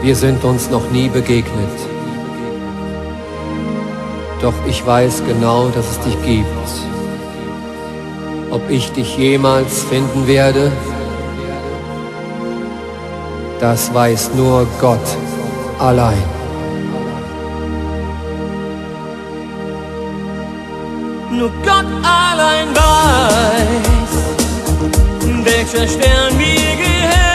Wir sind uns noch nie begegnet. Doch ich weiß genau, dass es dich gibt. Ob ich dich jemals finden werde, das weiß nur Gott allein. Nur Gott allein weiß, welcher Stern mir gehört.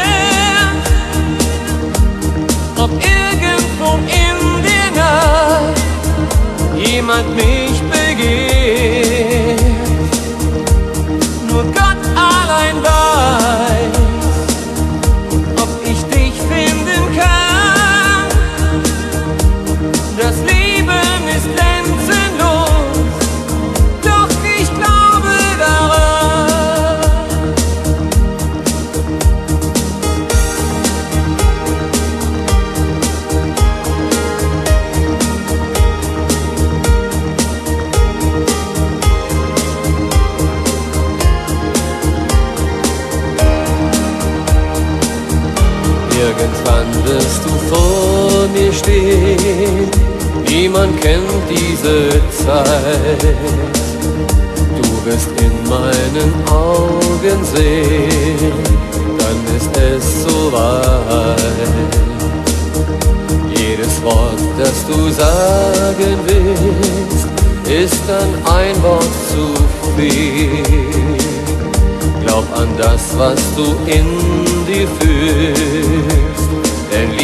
Ob irgendwo in der Nacht jemand mich stehen, niemand kennt diese Zeit. Du wirst in meinen Augen sehen, dann ist es soweit. Jedes Wort, das du sagen willst, ist dann ein Wort zu viel. Glaub an das, was du in dir fühlst, denn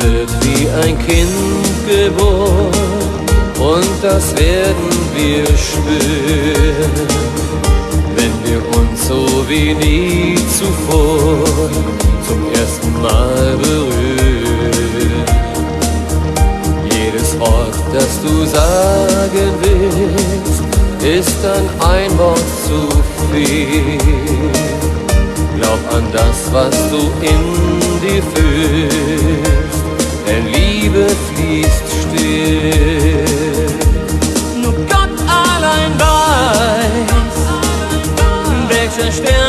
wird wie ein Kind geboren und das werden wir spüren, wenn wir uns so wie nie zuvor zum ersten Mal berühren. Jedes Wort, das du sagen willst, ist dann ein Wort zu viel. Glaub an das, was du in dir fühlst, zerstören.